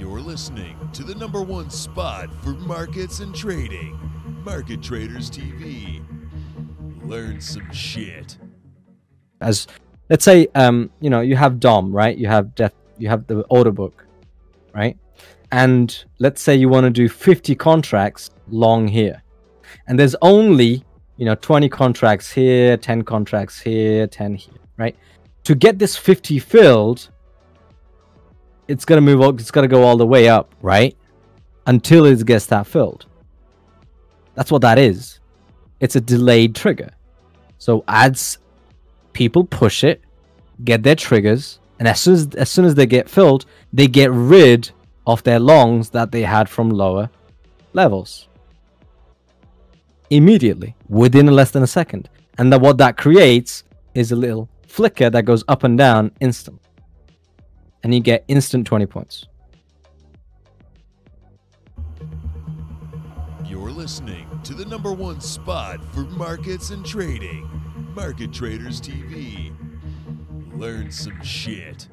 You're listening to the number one spot for markets and trading, Market Traders TV. Learn some shit. As let's say, um, you know, you have DOM, right? You have depth, you have the order book, right? And let's say you want to do 50 contracts long here, and there's only you know 20 contracts here, 10 contracts here, 10 here, right? To get this 50 filled, it's gonna move. all- It's gonna go all the way up, right? Until it gets that filled. That's what that is. It's a delayed trigger. So as people push it, get their triggers, and as soon as, as soon as they get filled, they get rid of their longs that they had from lower levels immediately within less than a second. And then what that creates is a little flicker that goes up and down instantly. And you get instant 20 points. You're listening to the number one spot for markets and trading, Market Traders TV. Learn some shit.